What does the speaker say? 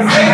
Yeah.